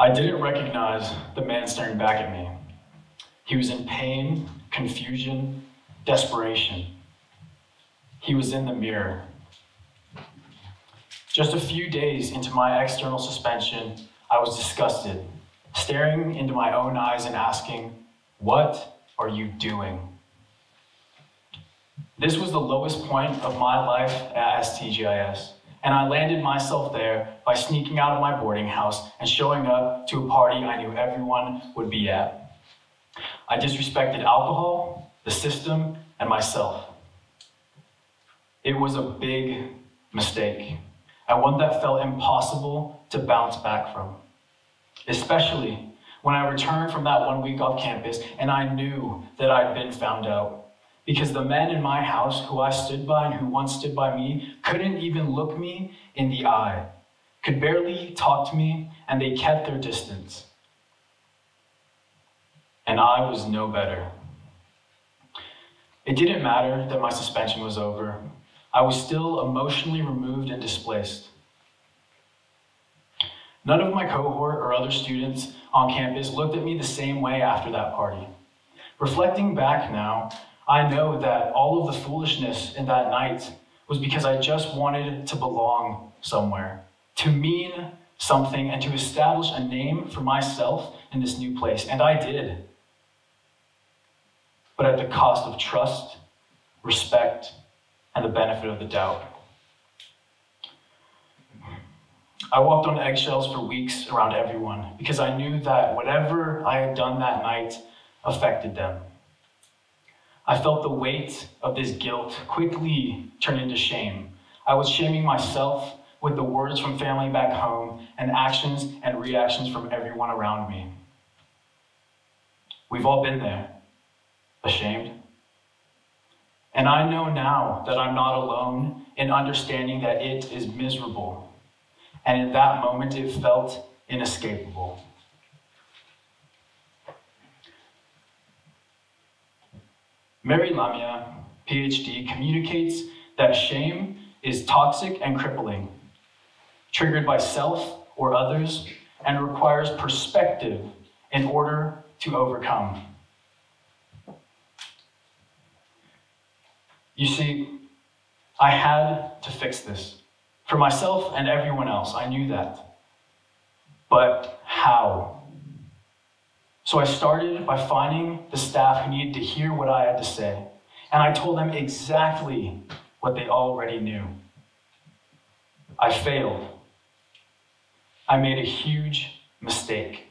I didn't recognize the man staring back at me. He was in pain, confusion, desperation. He was in the mirror. Just a few days into my external suspension, I was disgusted, staring into my own eyes and asking, What are you doing? This was the lowest point of my life at STGIS, and I landed myself there by sneaking out of my boarding house and showing up to a party I knew everyone would be at. I disrespected alcohol, the system, and myself. It was a big mistake, and one that felt impossible to bounce back from, especially when I returned from that one week off campus and I knew that I'd been found out. Because the men in my house who I stood by and who once stood by me couldn't even look me in the eye, could barely talk to me, and they kept their distance. And I was no better. It didn't matter that my suspension was over. I was still emotionally removed and displaced. None of my cohort or other students on campus looked at me the same way after that party. Reflecting back now, I know that all of the foolishness in that night was because I just wanted to belong somewhere, to mean something, and to establish a name for myself in this new place. And I did. But at the cost of trust, respect, and the benefit of the doubt. I walked on eggshells for weeks around everyone because I knew that whatever I had done that night affected them. I felt the weight of this guilt quickly turn into shame. I was shaming myself with the words from family back home and actions and reactions from everyone around me. We've all been there, ashamed. And I know now that I'm not alone in understanding that it is miserable and in that moment, it felt inescapable. Mary Lamia, PhD, communicates that shame is toxic and crippling, triggered by self or others, and requires perspective in order to overcome. You see, I had to fix this. For myself and everyone else, I knew that. But how? So I started by finding the staff who needed to hear what I had to say. And I told them exactly what they already knew. I failed. I made a huge mistake.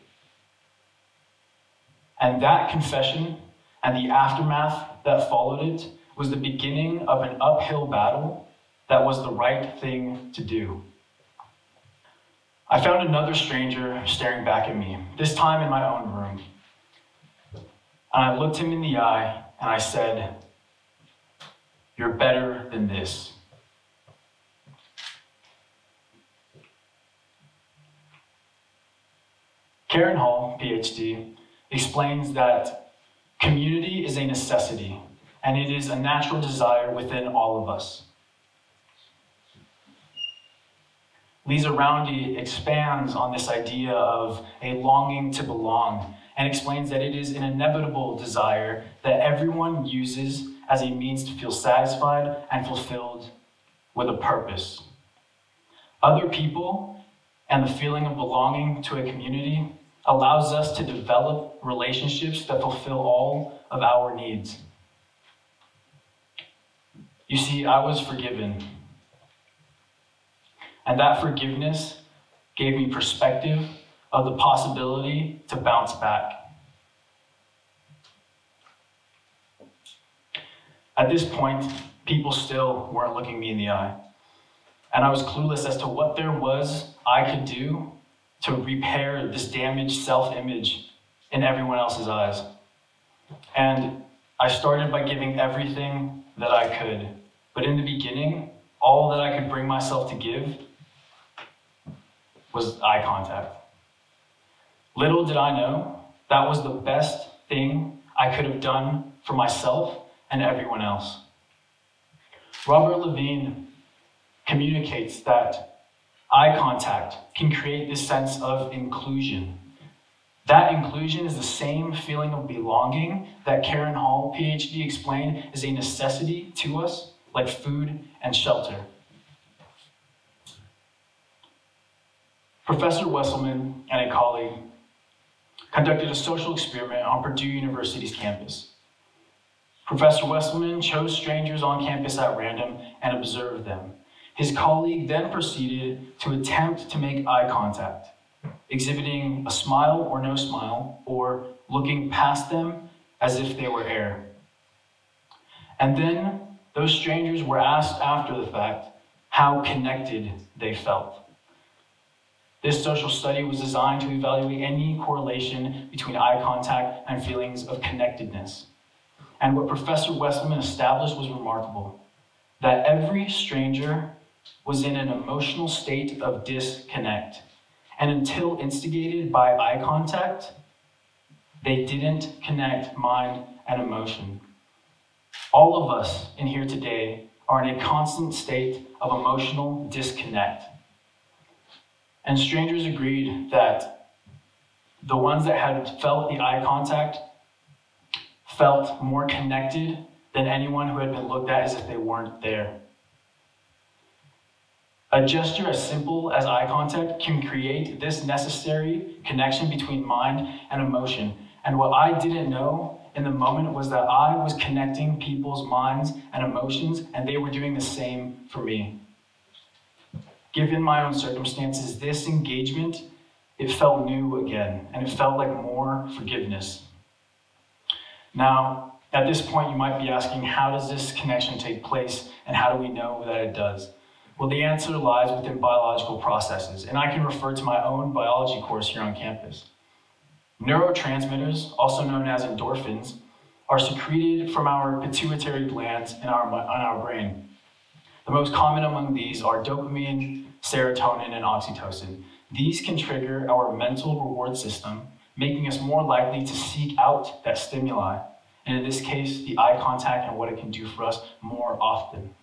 And that confession and the aftermath that followed it was the beginning of an uphill battle that was the right thing to do. I found another stranger staring back at me, this time in my own room. And I looked him in the eye and I said, You're better than this. Karen Hall, PhD, explains that community is a necessity and it is a natural desire within all of us. Lisa Roundy expands on this idea of a longing to belong and explains that it is an inevitable desire that everyone uses as a means to feel satisfied and fulfilled with a purpose. Other people and the feeling of belonging to a community allows us to develop relationships that fulfill all of our needs. You see, I was forgiven and that forgiveness gave me perspective of the possibility to bounce back. At this point, people still weren't looking me in the eye. And I was clueless as to what there was I could do to repair this damaged self image in everyone else's eyes. And I started by giving everything that I could. But in the beginning, all that I could bring myself to give was eye contact. Little did I know that was the best thing I could have done for myself and everyone else. Robert Levine communicates that eye contact can create this sense of inclusion. That inclusion is the same feeling of belonging that Karen Hall, PhD, explained is a necessity to us, like food and shelter. Professor Wesselmann and a colleague conducted a social experiment on Purdue University's campus. Professor Wesselmann chose strangers on campus at random and observed them. His colleague then proceeded to attempt to make eye contact exhibiting a smile or no smile, or looking past them as if they were air. And then those strangers were asked after the fact how connected they felt. This social study was designed to evaluate any correlation between eye contact and feelings of connectedness. And what Professor Westman established was remarkable that every stranger was in an emotional state of disconnect. And until instigated by eye contact, they didn't connect mind and emotion. All of us in here today are in a constant state of emotional disconnect. And strangers agreed that the ones that had felt the eye contact felt more connected than anyone who had been looked at as if they weren't there. A gesture as simple as eye contact can create this necessary connection between mind and emotion. And what I didn't know in the moment was that I was connecting people's minds and emotions, and they were doing the same for me. Given my own circumstances, this engagement, it felt new again, and it felt like more forgiveness. Now, at this point, you might be asking, how does this connection take place, and how do we know that it does? Well, the answer lies within biological processes, and I can refer to my own biology course here on campus. Neurotransmitters, also known as endorphins, are secreted from our pituitary glands in our, in our brain. The most common among these are dopamine, serotonin, and oxytocin. These can trigger our mental reward system, making us more likely to seek out that stimuli, and in this case, the eye contact and what it can do for us more often.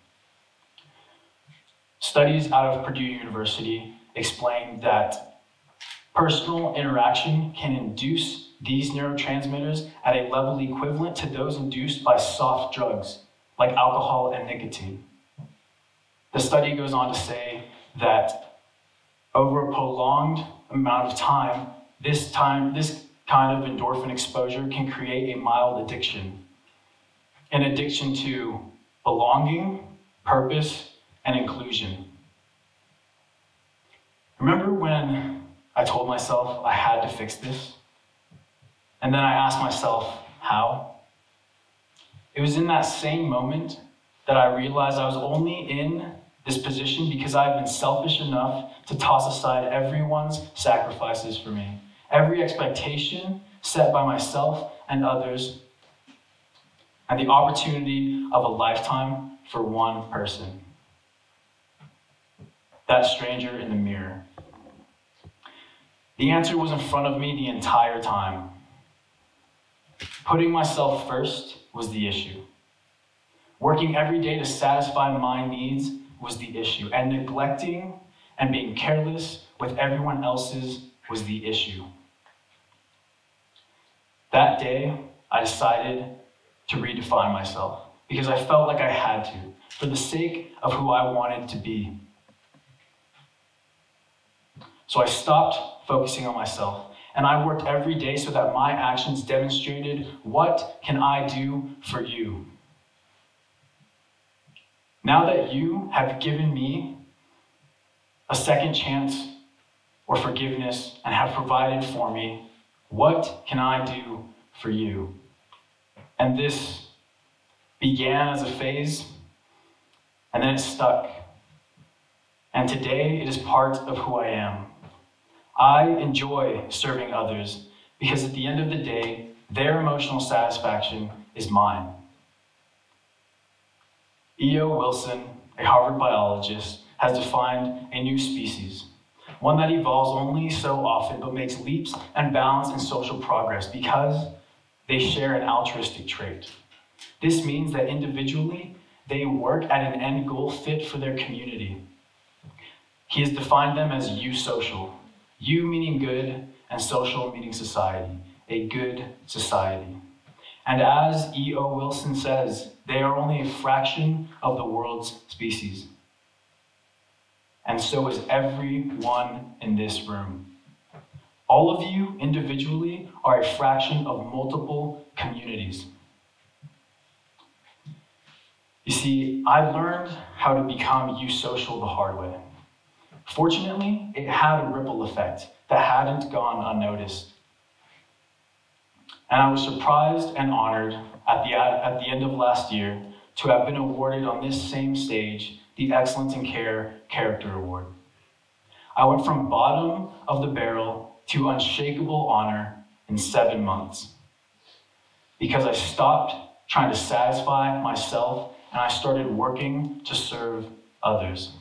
Studies out of Purdue University explain that personal interaction can induce these neurotransmitters at a level equivalent to those induced by soft drugs like alcohol and nicotine. The study goes on to say that over a prolonged amount of time, this time, this kind of endorphin exposure can create a mild addiction. An addiction to belonging, purpose, and inclusion. Remember when I told myself I had to fix this? And then I asked myself, how? It was in that same moment that I realized I was only in this position because I had been selfish enough to toss aside everyone's sacrifices for me, every expectation set by myself and others, and the opportunity of a lifetime for one person that stranger in the mirror? The answer was in front of me the entire time. Putting myself first was the issue. Working every day to satisfy my needs was the issue. And neglecting and being careless with everyone else's was the issue. That day, I decided to redefine myself because I felt like I had to, for the sake of who I wanted to be. So I stopped focusing on myself and I worked every day so that my actions demonstrated what can I do for you? Now that you have given me a second chance or forgiveness and have provided for me, what can I do for you? And this began as a phase and then it stuck. And today it is part of who I am. I enjoy serving others because at the end of the day, their emotional satisfaction is mine. E.O. Wilson, a Harvard biologist, has defined a new species, one that evolves only so often but makes leaps and bounds in social progress because they share an altruistic trait. This means that individually, they work at an end goal fit for their community. He has defined them as you social. Eu meaning good, and social meaning society, a good society. And as E.O. Wilson says, they are only a fraction of the world's species. And so is everyone in this room. All of you individually are a fraction of multiple communities. You see, I learned how to become eusocial the hard way. Fortunately, it had a ripple effect that hadn't gone unnoticed. And I was surprised and honored at the, at the end of last year to have been awarded on this same stage the Excellence in Care Character Award. I went from bottom of the barrel to unshakable honor in seven months because I stopped trying to satisfy myself and I started working to serve others.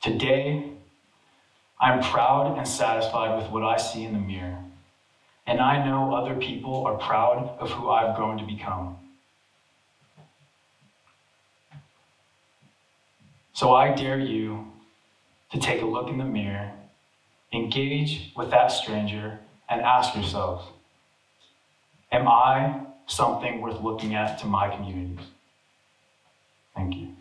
Today, I'm proud and satisfied with what I see in the mirror, and I know other people are proud of who I've grown to become. So I dare you to take a look in the mirror, engage with that stranger, and ask yourself Am I something worth looking at to my communities? Thank you.